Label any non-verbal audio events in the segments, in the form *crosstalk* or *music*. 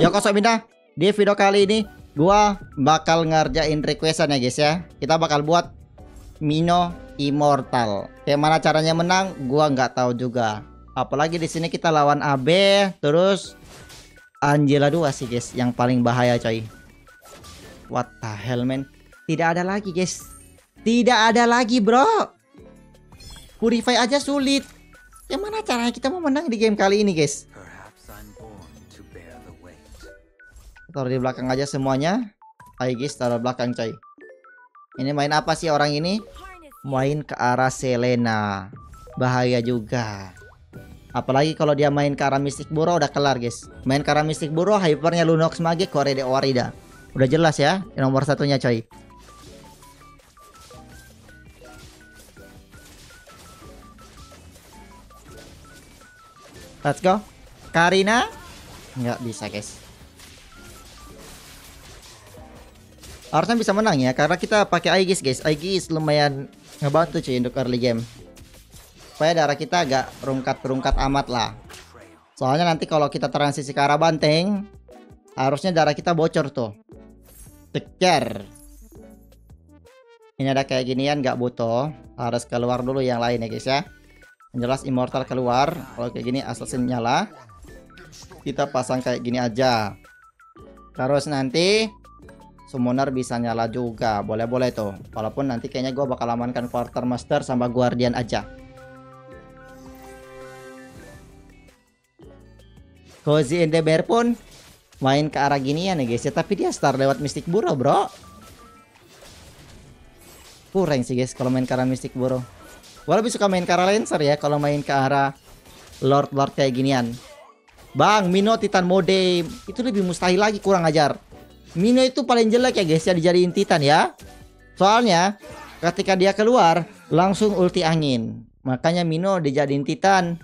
Yo kosong pindah. Di video kali ini gua bakal ngerjain requestan ya guys ya. Kita bakal buat Mino Immortal. Kayak mana caranya menang? Gua nggak tahu juga. Apalagi di sini kita lawan AB, terus Angela 2 sih guys, yang paling bahaya coy. What the hell man? Tidak ada lagi guys. Tidak ada lagi bro. Purify aja sulit. Yang mana caranya kita mau menang di game kali ini guys? Taruh di belakang aja semuanya. Ayo guys, taruh belakang coy. Ini main apa sih orang ini? Main ke arah Selena. Bahaya juga. Apalagi kalau dia main ke arah Mystic Buro udah kelar guys. Main ke arah Mystic Buro, hypernya Lunox Mage, Kore de Orida. Udah jelas ya, nomor satunya coy. Let's go. Karina. Nggak bisa guys. Harusnya bisa menang ya karena kita pakai Aegis guys. Aegis lumayan ngebantu cuy untuk early game. Supaya darah kita agak rungkat-rungkat amat lah. Soalnya nanti kalau kita transisi ke arah banteng, harusnya darah kita bocor tuh. Ceker. Ini ada kayak ginian nggak butuh. Harus keluar dulu yang lain ya guys ya. Jelas immortal keluar. Kalau kayak gini assassin nyala. Kita pasang kayak gini aja. Terus nanti Summoner bisa nyala juga. Boleh-boleh tuh. Walaupun nanti kayaknya gue bakal amankan Quartermaster sama Guardian aja. Cozy and the Bear pun Main ke arah gini ya guys ya. Tapi dia start lewat Mystic Burrow bro. Kurang sih guys kalau main ke arah Mystic Burrow. Gue lebih suka main ke arah Lancer ya Kalau main ke arah Lord-Lord kayak ginian. Bang Mino Titan Mode. Itu lebih mustahil lagi kurang ajar Mino itu paling jelek ya guys ya dijadiin Titan ya. Soalnya ketika dia keluar langsung ulti angin. Makanya Mino dijadiin Titan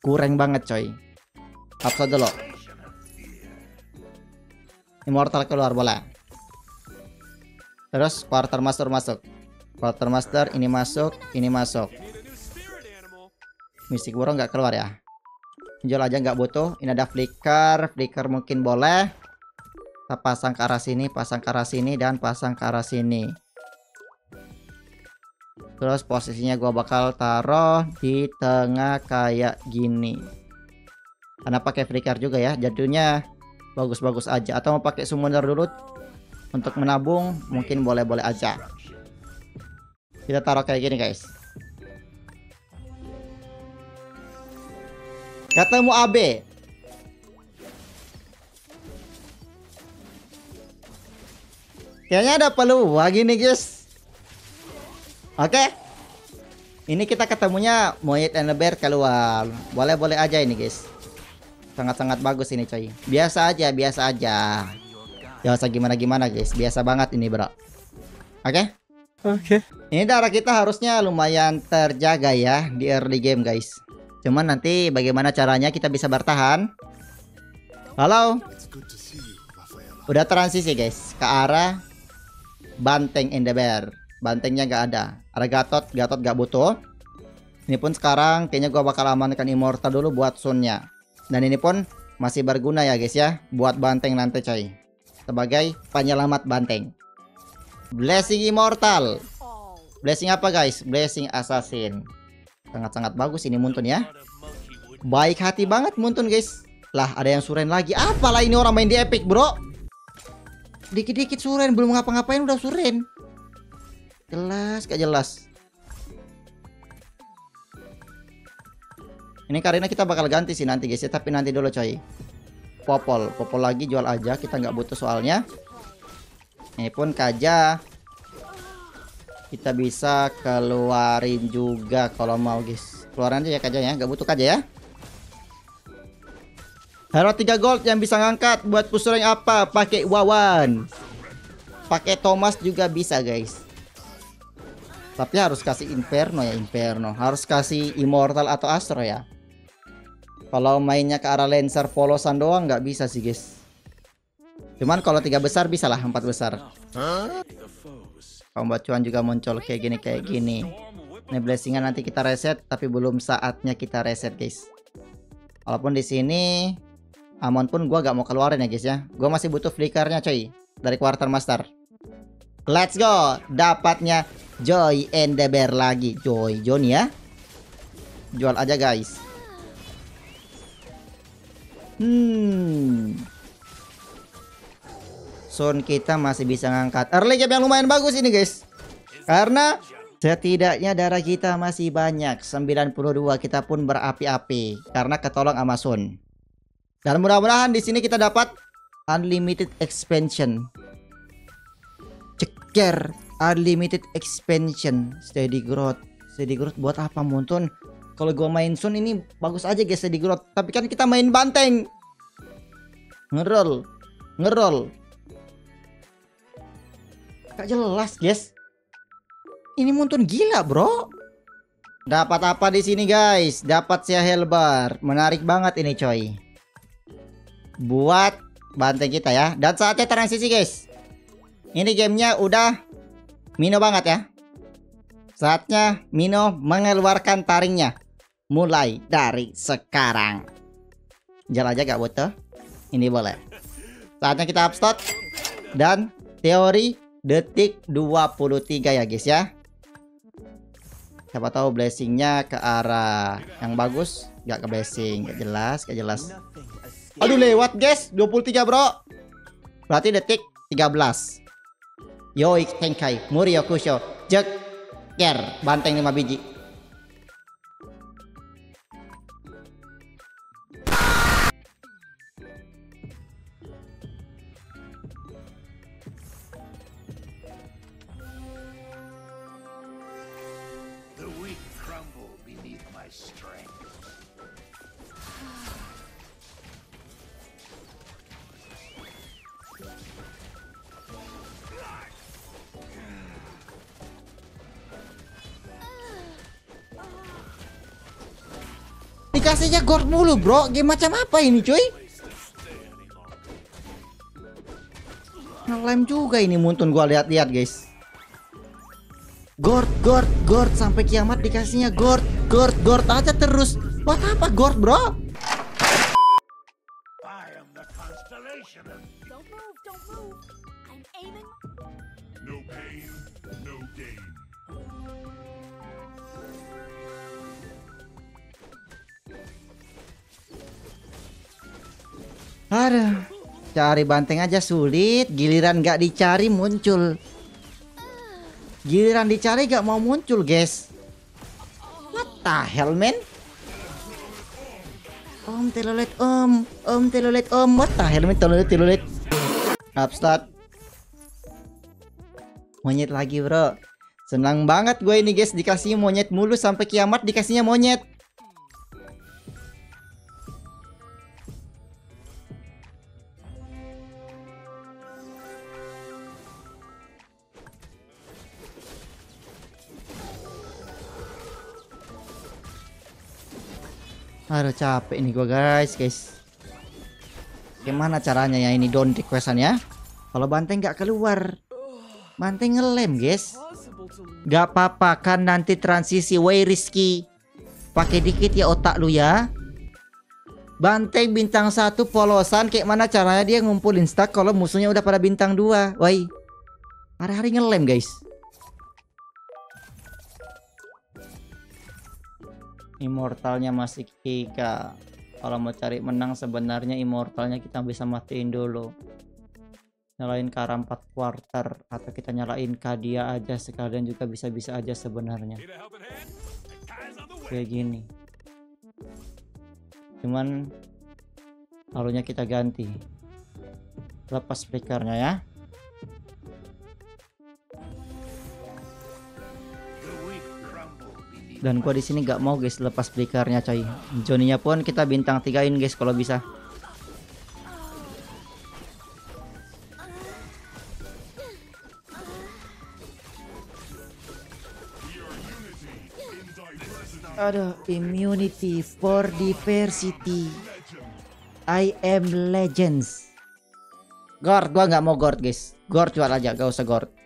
kurang banget coy. Apa dulu. Immortal keluar bola. Terus Quartermaster masuk. Quartermaster ini masuk, ini masuk. Mystic Burrow nggak keluar ya. Jual aja nggak butuh. Ini ada flicker, flicker mungkin boleh. Kita pasang ke arah sini, pasang ke arah sini, dan pasang ke arah sini. Terus posisinya gua bakal taruh di tengah kayak gini. Karena pakai flicker juga ya, jadinya bagus-bagus aja. Atau mau pakai summoner dulu untuk menabung, mungkin boleh-boleh aja. Kita taruh kayak gini guys. Ketemu AB, Kayaknya ada peluang gini guys. Oke. Ini kita ketemunya Moyet and the Bear keluar. Boleh-boleh aja ini guys. Sangat-sangat bagus ini coy. Biasa aja, biasa aja. Ya usah gimana-gimana guys. Biasa banget ini bro. Oke. Oke. Ini darah kita harusnya lumayan terjaga ya di early game guys. Cuman nanti bagaimana caranya kita bisa bertahan. Halo. Udah transisi guys ke arah Banteng and the Bear. Bantengnya gak ada. Ada Gatot, Gatot gak butuh. Ini pun sekarang kayaknya gua bakal amankan Immortal dulu buat Sunnya. Dan ini pun masih berguna ya guys ya. Buat Banteng nanti coy. Sebagai penyelamat Banteng. Blessing Immortal. Blessing apa guys? Blessing Assassin. Sangat-sangat bagus ini Muntun ya. Baik hati banget Muntun guys. Lah ada yang suren lagi. Apalah ini orang main di Epic bro. Dikit-dikit suren belum ngapa-ngapain udah suren. Jelas gak jelas. Ini Karina kita bakal ganti sih nanti guys ya, tapi nanti dulu coy. Popol, popol lagi jual aja, kita nggak butuh soalnya. Ini pun kaja. Kita bisa keluarin juga kalau mau guys. Keluarin aja ya kaja ya, nggak butuh kaja ya. Hero 3 gold yang bisa ngangkat buat push rank apa? Pakai Wawan. Pakai Thomas juga bisa, guys. Tapi harus kasih Inferno ya, Inferno. Harus kasih Immortal atau Astro ya. Kalau mainnya ke arah Lancer polosan doang nggak bisa sih, guys. Cuman kalau tiga besar bisa lah, empat besar. Combat cuan juga muncul kayak gini kayak gini. Ini blessingan nanti kita reset, tapi belum saatnya kita reset, guys. Walaupun di sini Amon pun gua gak mau keluarin ya guys ya. Gua masih butuh flickernya coy dari quartermaster. Let's go. Dapatnya Joy and the Bear lagi. Joy, Johnny ya. Jual aja guys. Hmm. Sound kita masih bisa ngangkat. Early game yang lumayan bagus ini guys. Karena setidaknya darah kita masih banyak. 92 kita pun berapi-api. Karena ketolong sama Sun. Dan mudah-mudahan di sini kita dapat unlimited expansion. Ceker unlimited expansion steady growth. Steady growth buat apa Muntun? Kalau gua main Sun ini bagus aja guys steady growth. Tapi kan kita main banteng. Ngerol. Ngerol. Gak jelas guys. Ini Muntun gila bro. Dapat apa di sini guys? Dapat Sia Helbar. Menarik banget ini coy. Buat banteng kita ya. Dan saatnya transisi guys. Ini gamenya udah Mino banget ya. Saatnya Mino mengeluarkan taringnya mulai dari sekarang. Jalan aja gak butuh. Ini boleh. Saatnya kita upstart dan teori detik 23 ya guys ya. Siapa tahu blessingnya ke arah yang bagus. Gak ke blessing, gak jelas, gak jelas. Aduh lewat guys, 23 bro. Berarti detik 13. Yoi Tenkai, Murio Kusho, Jek, Ger, banteng 5 biji. Dikasihnya guard mulu bro, game macam apa ini cuy? Ngelem juga ini muntun gua lihat-lihat guys. Gord, gord, gord sampai kiamat dikasihnya gord, gord, gord aja terus. Buat apa gord bro? Aduh, cari banteng aja sulit, giliran gak dicari muncul. Giliran dicari gak mau muncul, guys. What the hell, man? Om telolet om, om telolet om, what the hell, man? Telolet telolet. Upstart. Monyet lagi, bro. Senang banget gue ini, guys, dikasih monyet mulu sampai kiamat dikasihnya monyet. Aduh capek nih gua guys guys. Gimana caranya ya ini down requestan ya? Kalau banteng nggak keluar Banteng ngelem guys. Gak apa-apa kan nanti transisi way risky. Pakai dikit ya otak lu ya. Banteng bintang satu polosan Kayak mana caranya dia ngumpulin stack Kalau musuhnya udah pada bintang dua Woi. Hari-hari ngelem guys Immortalnya masih tiga. Kalau mau cari menang sebenarnya immortalnya kita bisa matiin dulu. Nyalain Kara 4 quarter atau kita nyalain Kadia aja sekalian juga bisa-bisa aja sebenarnya. Kayak gini. Cuman halunya kita ganti. Lepas flickernya ya. Dan gua di sini nggak mau guys lepas flickernya coy. Johnny-nya pun kita bintang tigain guys kalau bisa. Aduh, immunity for diversity. I am legends. Gord, gua nggak mau Gord guys. Gord jual aja, gak usah Gord.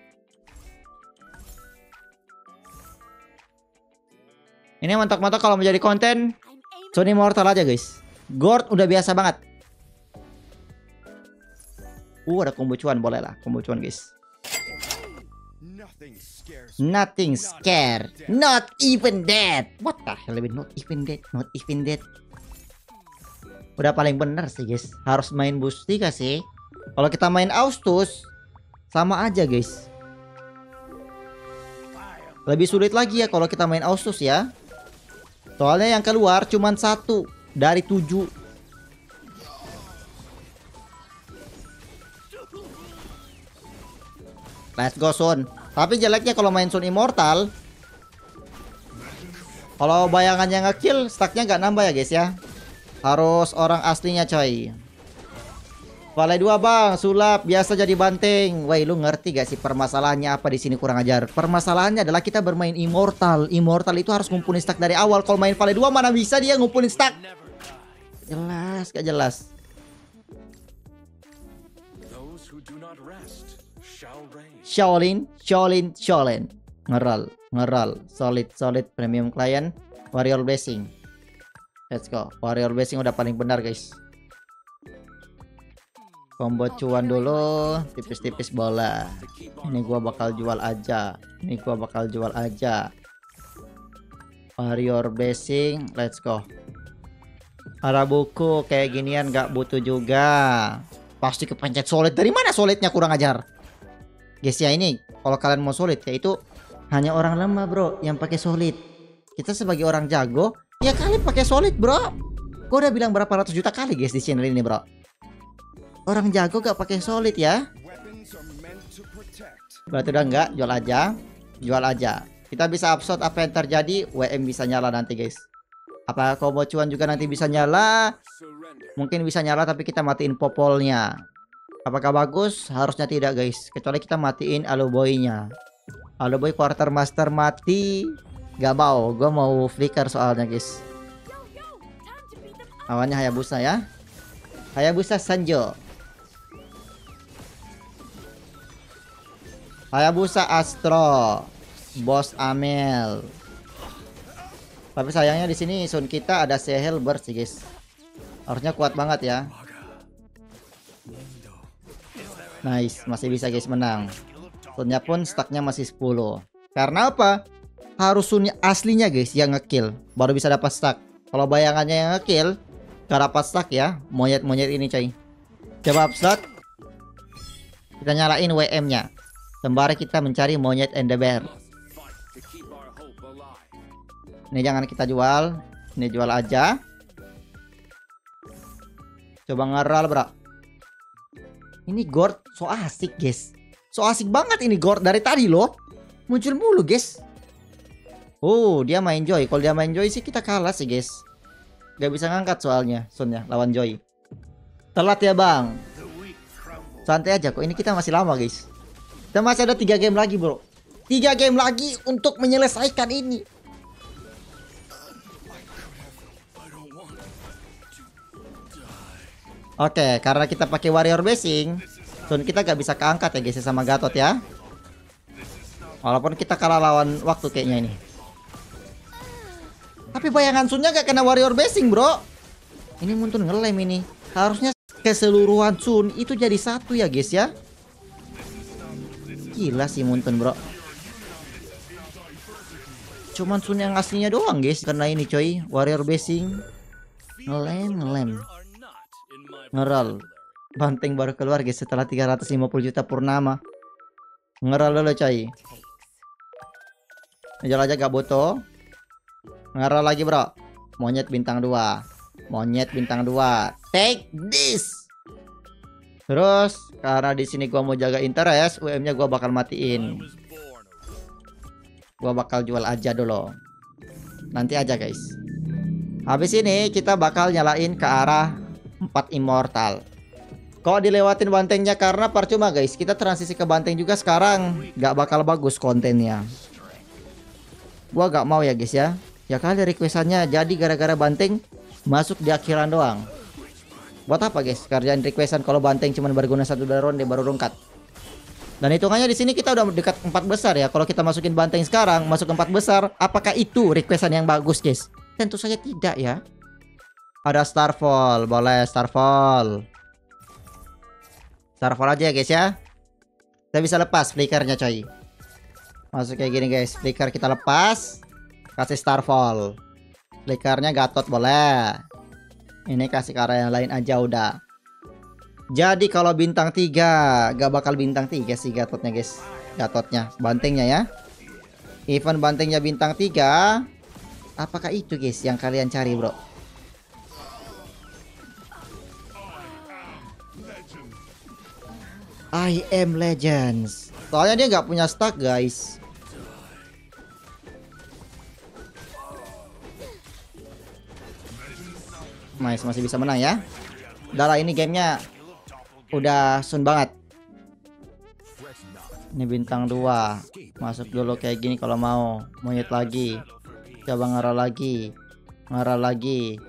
Ini mantap-mantap kalau menjadi konten. Sony Mortal aja guys. Gord udah biasa banget. Uh, ada combo cuan, boleh lah. Combo cuan, guys. Nothing scares Nothing scare. Not even dead. What the hell? Not even dead. Not even dead. Udah paling bener sih, guys. Harus main Bustika sih. Kalau kita main Austus, sama aja, guys. Lebih sulit lagi ya kalau kita main Austus ya. Soalnya yang keluar cuman satu dari tujuh. Let's go Sun. Tapi jeleknya kalau main Sun Immortal, kalau bayangannya ngekill, stacknya nggak nambah ya guys ya. Harus orang aslinya coy. Vale 2 bang, sulap biasa jadi banteng. Woi, lu ngerti gak sih permasalahannya apa di sini kurang ajar? Permasalahannya adalah kita bermain immortal. Immortal itu harus ngumpulin stack dari awal. Kalau main Vale 2 mana bisa dia ngumpulin stack? Jelas, gak jelas. Shaolin, Shaolin, Shaolin. Ngeral, ngeral. Solid, solid premium client. Warrior Blessing. Let's go. Warrior Blessing udah paling benar, guys. Combo cuan dulu, tipis-tipis bola. Ini gua bakal jual aja. Ini gua bakal jual aja. Warrior Blessing, let's go. Ada buku kayak ginian gak butuh juga. Pasti kepencet solid. Dari mana solidnya kurang ajar? Guys ya ini kalau kalian mau solid ya itu hanya orang lemah bro yang pakai solid. Kita sebagai orang jago ya kali pakai solid bro. Gue udah bilang berapa ratus juta kali guys di channel ini bro. Orang jago gak pakai solid ya. Berarti udah enggak jual aja, jual aja. Kita bisa upshot apa yang terjadi, WM bisa nyala nanti guys. Apa combo cuan juga nanti bisa nyala? Mungkin bisa nyala tapi kita matiin popolnya. Apakah bagus? Harusnya tidak guys. Kecuali kita matiin aluboynya. Aluboy quartermaster mati. Gak mau. Gue mau flicker soalnya guys. Awannya Hayabusa ya. Hayabusa Sanjo. Hayabusa Astro. Bos Amel. Tapi sayangnya di sini Sun kita ada Sehel Burst sih guys. Harusnya kuat banget ya. Nice, masih bisa guys menang. Sunnya pun stacknya masih 10. Karena apa? Harus Sunnya aslinya guys yang ngekill baru bisa dapat stack. Kalau bayangannya yang ngekill gak dapat stack ya. Monyet-monyet ini coy. Coba upslot. Kita nyalain WM-nya. Sembari kita mencari monyet and bear. Ini jangan kita jual. Ini jual aja. Coba ngeral, bro. Ini Gord so asik, guys. So asik banget ini Gord dari tadi loh. Muncul mulu, guys. Oh, dia main Joy. Kalau dia main Joy sih kita kalah sih, guys. Gak bisa ngangkat soalnya Sunnya lawan Joy. Telat ya, Bang. Santai aja kok. Ini kita masih lama, guys. Kita masih ada tiga game lagi, bro. Tiga game lagi untuk menyelesaikan ini. Oke, karena kita pakai warrior basing, Sun kita gak bisa keangkat ya guys sama Gatot ya. Walaupun kita kalah lawan waktu kayaknya ini. Tapi bayangan Sunnya gak kena warrior basing bro. Ini muntun ngelem ini. Harusnya keseluruhan Sun itu jadi satu ya guys ya. Gila sih muntun bro. Cuman Sun yang aslinya doang guys. Karena ini coy, warrior basing. Ngelem, ngelem. Ngeral. Banteng baru keluar guys setelah 350 juta purnama. Ngeral dulu coy. Jual aja gak butuh. Ngeral lagi bro. Monyet bintang 2. Monyet bintang 2. Take this. Terus karena di sini gua mau jaga interest, UM-nya gua bakal matiin. Gua bakal jual aja dulu. Nanti aja guys. Habis ini kita bakal nyalain ke arah 4 immortal. Kok dilewatin bantengnya karena percuma guys. Kita transisi ke banteng juga sekarang nggak bakal bagus kontennya. Gua gak mau ya guys ya. Ya kali requestannya jadi gara-gara banteng masuk di akhiran doang. Buat apa guys? Kerjaan requestan kalau banteng cuman berguna satu dari ronde baru rungkat. Dan hitungannya di sini kita udah dekat empat besar ya. Kalau kita masukin banteng sekarang, masuk empat besar, apakah itu requestan yang bagus, guys? Tentu saja tidak ya. Ada Starfall, boleh Starfall. Starfall aja ya guys ya. Kita bisa lepas flickernya coy. Masuk kayak gini guys. Flicker kita lepas. Kasih Starfall. Flickernya Gatot boleh. Ini kasih ke arah yang lain aja udah. Jadi kalau bintang 3 gak bakal bintang 3 sih Gatotnya guys. Gatotnya, bantengnya ya. Event bantengnya bintang 3. Apakah itu guys yang kalian cari, Bro? I am Legends. Soalnya dia nggak punya stack, guys. Nice, masih bisa menang ya. Darah ini gamenya udah sun banget. Ini bintang 2 Masuk dulu kayak gini kalau mau. Monyet lagi. Coba ngarah lagi. Ngarah lagi.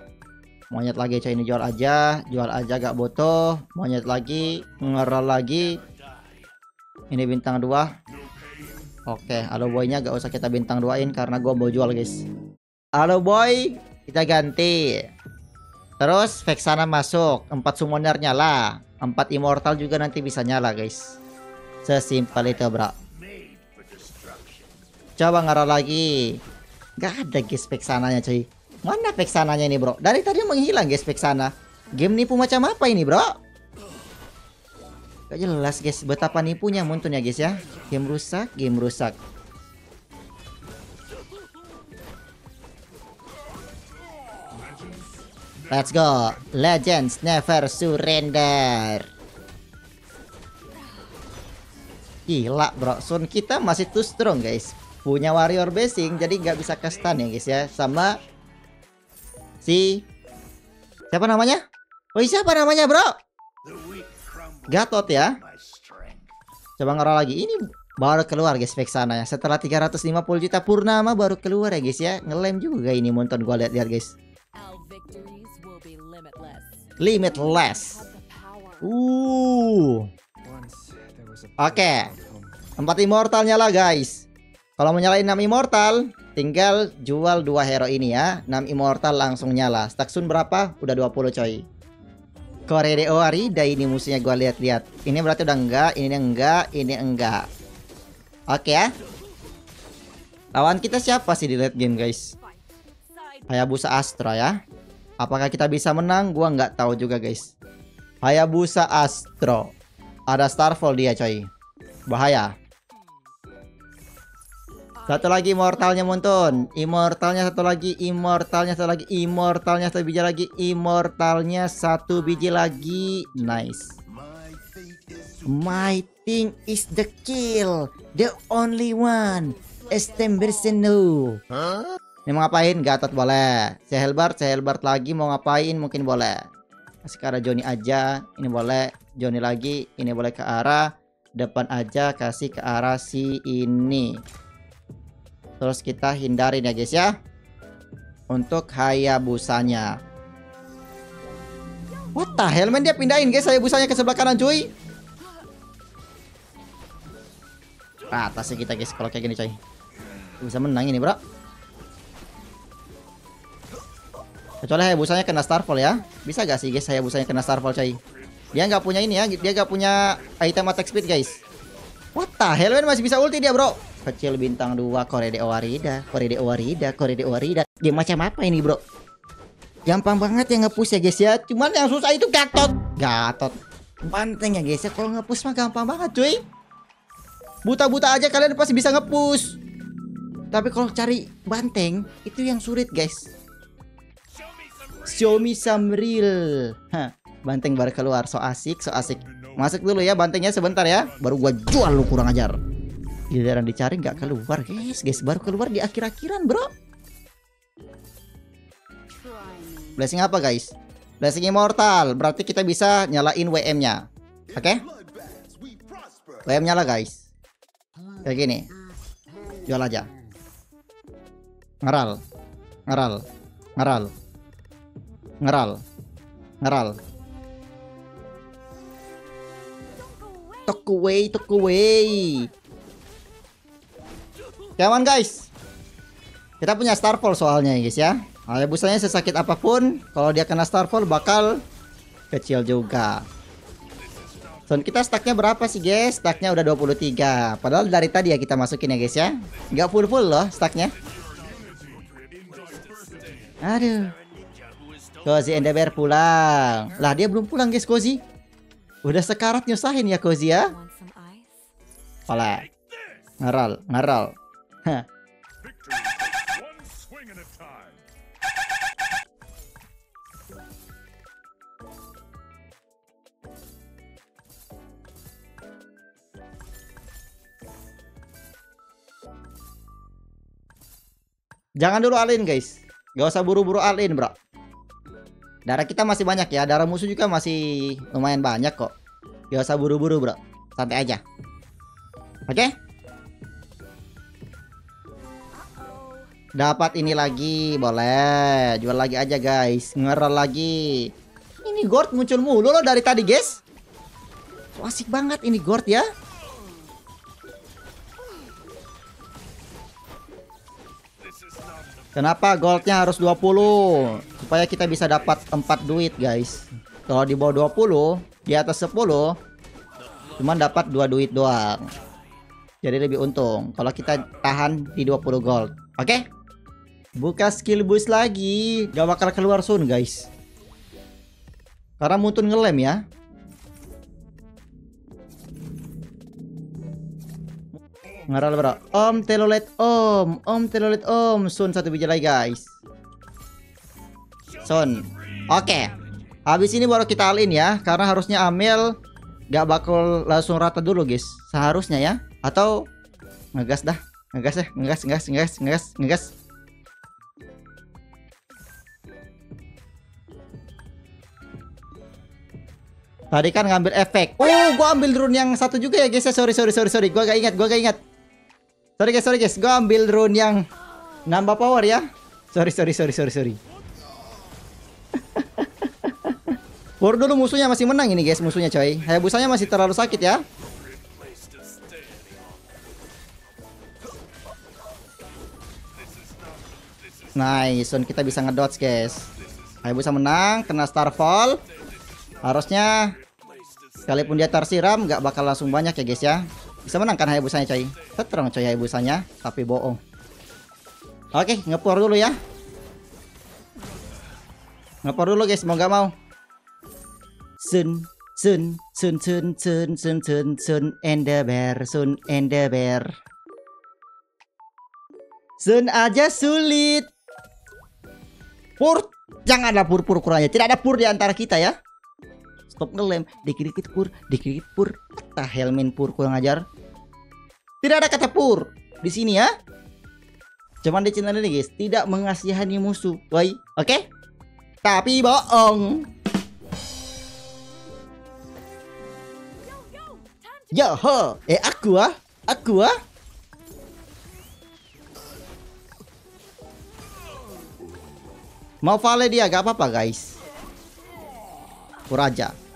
Monyet lagi coy ini jual aja. Jual aja gak butuh Monyet lagi. Ngarah lagi. Ini bintang 2 Oke halo boynya gak usah kita bintang 2in Karena gua mau jual guys. Halo boy Kita ganti Terus Vexana masuk. 4 summoner nyala. 4 immortal juga nanti bisa nyala guys. Sesimpel itu bro. Coba ngarah lagi. Gak ada guys Vexananya cuy. Mana Vexananya ini bro? Dari tadi menghilang guys Vexana Game nipu macam apa ini bro? Gak jelas guys. Betapa nipunya munculnya guys ya. Game rusak Game rusak Let's go. Legends never surrender. Gila bro. Sun kita masih too strong guys. Punya warrior basing Jadi nggak bisa ke stun ya guys ya. Sama Si Siapa namanya? Oh siapa namanya bro? Gatot ya. Coba ngerol lagi. Ini baru keluar guys Vexana ya. Setelah 350 juta purnama baru keluar ya guys ya. Ngelem juga ini Monton. Gua lihat-lihat guys limitless. Uh Oke. Home. Empat immortalnya lah guys. Kalau mau nyalain 6 immortal Tinggal jual dua hero ini ya. 6 immortal langsung nyala. Stack Sun berapa? Udah 20 coy. Korede Arida ini musuhnya gua lihat-lihat. Ini berarti udah enggak Ini enggak Ini enggak. Oke ya. Lawan kita siapa sih di late game guys? Hayabusa Astra ya Apakah kita bisa menang? Gua nggak tahu juga guys. Hayabusa Astro. Ada Starfall dia coy. Bahaya. Satu lagi immortalnya Muntun Immortalnya satu lagi Immortalnya satu lagi Immortalnya satu biji lagi Immortalnya satu biji lagi. Nice. My thing is the kill. The only one. Estembersenu ini mau ngapain? Gatot boleh. Sehelbart, Sehelbart lagi mau ngapain? Mungkin boleh. Kasih ke arah Johnny aja. Ini boleh. Johnny lagi. Ini boleh ke arah depan aja. Kasih ke arah si ini. Terus kita hindarin ya guys ya. Untuk Hayabusanya. What the hell man dia pindahin guys Hayabusanya ke sebelah kanan cuy. Atasnya kita guys kalau kayak gini coy. Bisa menang ini bro. Kecuali Hayabusanya kena Starfall ya. Bisa gak sih guys Hayabusanya kena Starfall coy? Dia nggak punya ini ya, dia nggak punya item attack speed guys. What the hell man masih bisa ulti dia bro. Kecil bintang 2 Korede Owarida, Korede Owarida, Korede Owarida. Game macam apa ini bro? Gampang banget ya nge-push ya guys ya. Cuman yang susah itu Gatot. Gatot. Banteng ya guys ya. Kalau nge-push mah gampang banget cuy. Buta-buta aja kalian pasti bisa nge-push. Tapi kalau cari banteng itu yang sulit guys. Some real. Hah, banteng baru keluar, so asik, so asik. Masuk dulu ya bantengnya sebentar ya, baru gua jual lu kurang ajar. Giliran dicari nggak keluar, guys, guys baru keluar di akhir-akhiran, bro. Blessing apa, guys? Blessing immortal, berarti kita bisa nyalain WM-nya. Oke? WM nyala, guys. Kayak gini. Jual aja. Ngeral. Ngeral. Ngeral. Ngeral. Ngeral. Talk away, talk away. On guys. Kita punya Starfall soalnya ya guys ya. Hayabusanya sesakit apa pun, kalau dia kena Starfall bakal kecil juga. Son kita stacknya berapa sih guys? Stacknya udah 23 Padahal dari tadi ya kita masukin ya guys ya Nggak full-full loh stacknya Aduh Cozy Endeavor pulang Lah dia belum pulang guys Cozy Udah sekarat nyusahin ya Cozy ya Want some ice? Oleh Ngaral Ngaral Hah. One swing at a time. Jangan dulu alin guys Gak usah buru-buru alin bro Darah kita masih banyak ya. Darah musuh juga masih lumayan banyak kok. Gak usah buru-buru bro. Santai aja. Oke? Dapat ini lagi. Boleh. Jual lagi aja guys. Ngeral lagi. Ini gold muncul mulu loh dari tadi guys. Asik banget ini gold ya Kenapa goldnya harus 20? Supaya kita bisa dapat 4 duit guys. Kalau di bawah 20 Di atas 10 Cuman dapat 2 duit doang. Jadi lebih untung Kalau kita tahan di 20 gold. Oke? Buka skill boost lagi. Gak bakal keluar soon guys. Karena mutun ngelem ya Ngaral bro Om telolet om Om telolet om. Sun satu biji lagi guys. Sun. Oke. Habis ini baru kita alin ya Karena harusnya Amel Gak bakal langsung rata dulu guys. Seharusnya ya. Atau Ngegas dah. Ngegas ya. Ngegas ngegas ngegas ngegas ngegas. Tadi kan ngambil efek. Oh, gua ambil rune yang satu juga ya guys ya. Sorry sorry sorry sorry. Gua gak ingat, gua gak ingat. Sorry guys, sorry guys. Gua ambil rune yang nambah power ya. Sorry sorry sorry sorry sorry. *laughs* Pur dulu musuhnya masih menang ini guys, musuhnya coy. Hayabusanya masih terlalu sakit ya. Nice, Son kita bisa ngedodge guys. Hayabusa menang, kena Starfall. Harusnya sekalipun dia tersiram nggak bakal langsung banyak ya guys ya. Bisa menang kan Hayabusanya coy. Setrong coy Hayabusanya, tapi bohong. Oke, ngepor dulu ya. Ngepor dulu guys, mau mau. Sun, sun, sun, sun, sun, sun, sun, sun, and the bear, sun, and the bear. Sun aja sulit. Pur, janganlah pur-pur kurangnya. Tidak ada pur di antara kita ya. Stop ngelem, dikit-dikit pur, dikit-dikit pur. Kata helmin pur kurang ajar. Tidak ada kata pur di sini ya. Cuman di channel ini guys, tidak mengasihani musuh. Woi, oke? Tapi bohong. Yo ho, eh aku ah, aku ah. Mau vale dia gak apa-apa guys. Kuraja.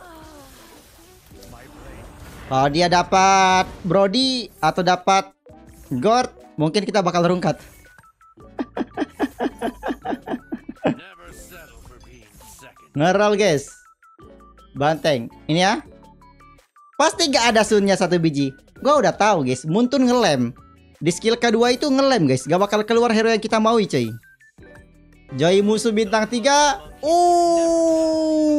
Kalau dia dapat Brody atau dapat Gord, mungkin kita bakal rungkat. Ngeral guys. Banteng. Ini ya. Pasti gak ada sunnya satu biji. Gua udah tahu guys. Muntun ngelem. Di skill kedua itu ngelem guys. Gak bakal keluar hero yang kita mau cuy. Joy musuh bintang 3. Uh.